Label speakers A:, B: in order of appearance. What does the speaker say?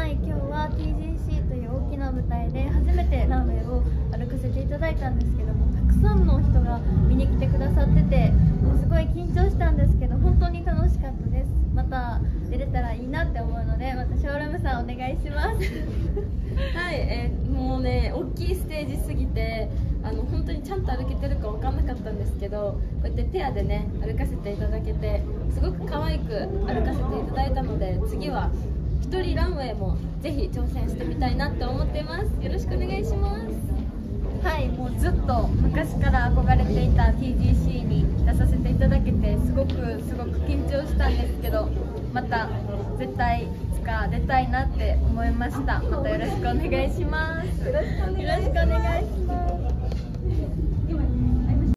A: はい今日は TGC という大きな舞台で初めてランウェイを歩かせていただいたんですけどもたくさんの人が見に来てくださっててもうすごい緊張したんですけど本当に楽しかったです。また出れたらいいなって思うのでまたショールームさんお願いします。
B: はい、えーもうね大きいステージすぎてあの本当にちゃんと歩けてるか分かんなかったんですけどこうやってペアでね歩かせていただけてすごく可愛く歩かせていただいたので次は一人ランウェイもぜひ挑戦してみたいなって思っています。よろしくお願いします。
A: はいもうずっと昔から憧れていた TGC に出させていただけてすごくすごく緊張したんですけどまた絶対いつか出たいなって思いました。またよろしくお願いします。よろしくお願いします